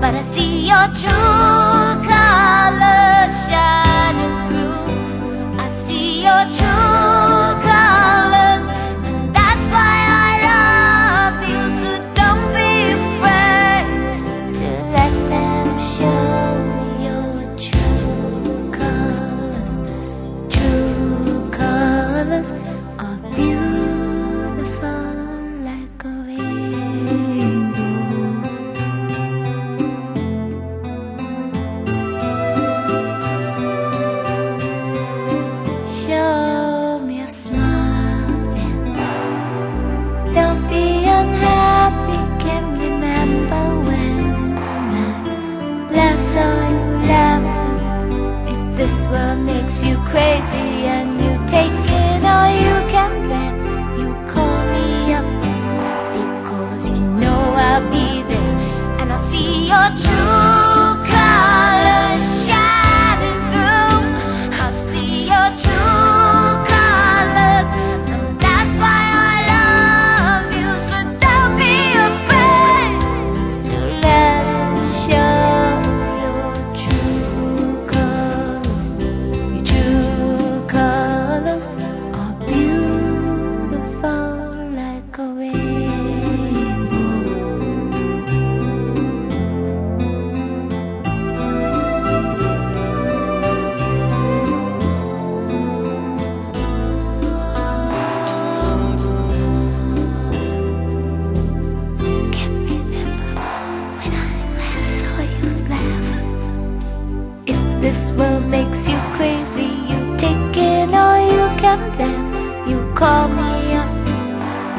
but I see your true colors shining this world makes you crazy and you take it all you can bear, you call me up because you know I'll be there and I'll see your true this world makes you crazy, you take it all you can bear. You call me up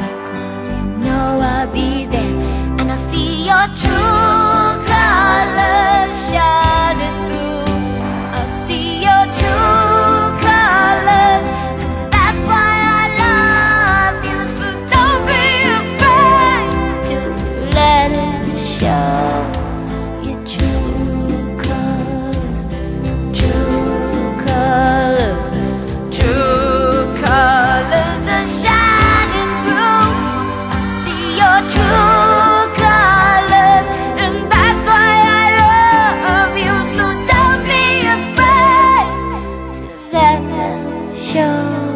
because you know I'll be there, and I'll see your true colors shining through. I'll see your true colors, and that's why I love you. So don't be afraid to let it show 笑。